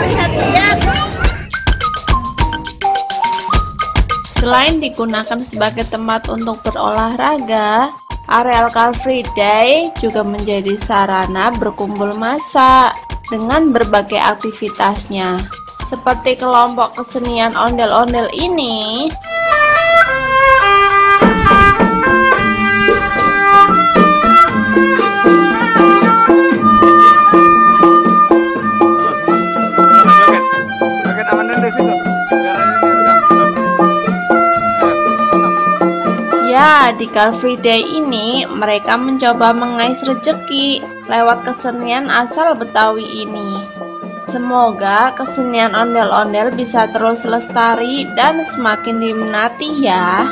Lihat-lihat. Selain digunakan sebagai tempat untuk berolahraga, areal Car Free Day juga menjadi sarana berkumpul massa dengan berbagai aktivitasnya. Seperti kelompok kesenian ondel-ondel ini, Ya, di Car Free Day ini mereka mencoba mengais rejeki lewat kesenian asal Betawi ini. Semoga kesenian ondel-ondel bisa terus lestari dan semakin diminati ya.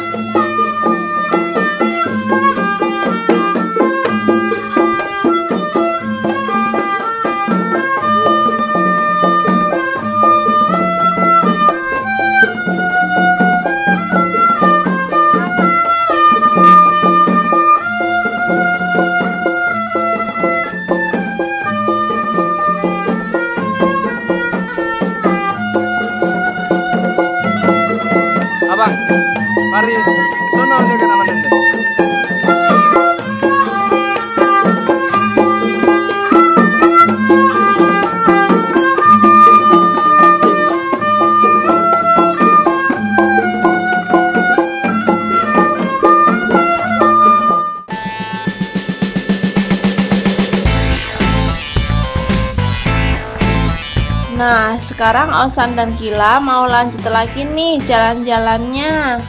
Sekarang Osan dan Kila mau lanjut lagi nih jalan-jalannya.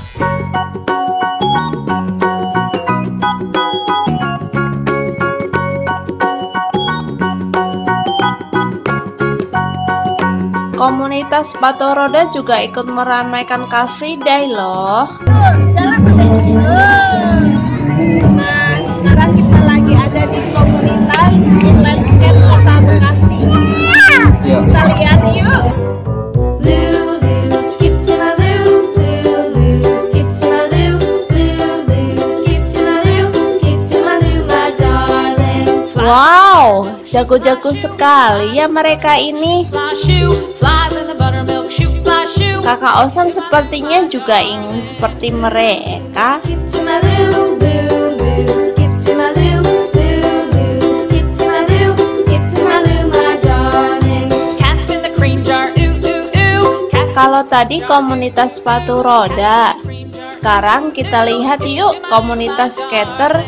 Komunitas sepatu roda juga ikut meramaikan Car Free Day loh. Nah, sekarang kita lagi ada di komunitas Landscape Wow, jago-jago sekali ya mereka ini. Kakak Osan sepertinya juga ingin seperti mereka. Kalau tadi komunitas sepatu roda, sekarang kita lihat yuk komunitas skater.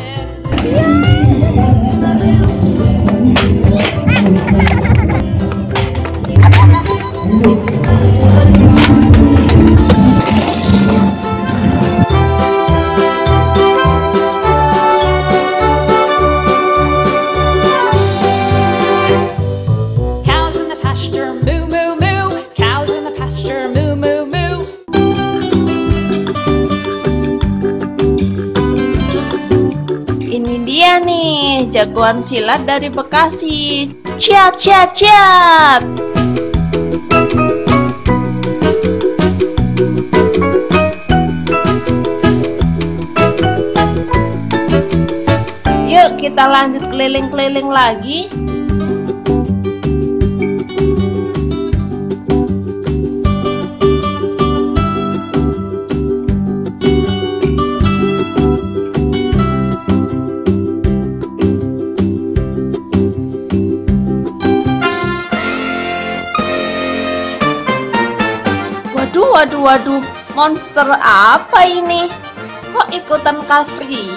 Cows jagoan silat dari Bekasi. Ciat ciat ciat. Yuk kita lanjut keliling-keliling lagi. Waduh, waduh, monster apa ini? Kok ikutan Car Free?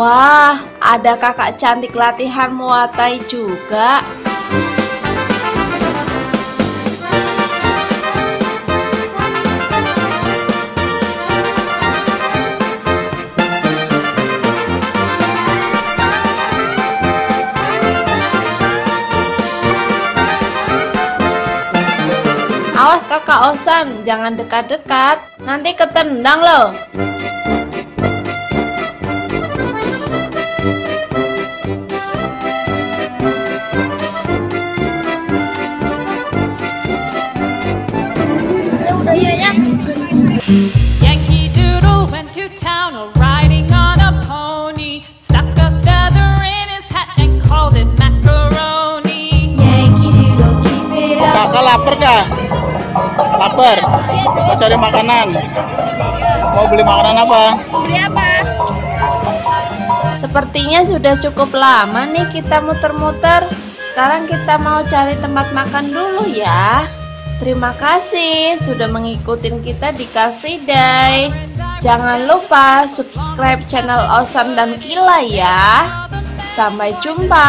Wah, ada kakak cantik latihan muatai juga. Awas kakak Osan, jangan dekat-dekat, nanti ketendang loh. Lapar kah? Lapar? Mau cari makanan? Mau beli makanan apa? Beli apa? Sepertinya sudah cukup lama nih kita muter-muter. Sekarang kita mau cari tempat makan dulu ya. Terima kasih sudah mengikuti kita di Car Free Day. Jangan lupa subscribe channel Osan dan Kila ya. Sampai jumpa.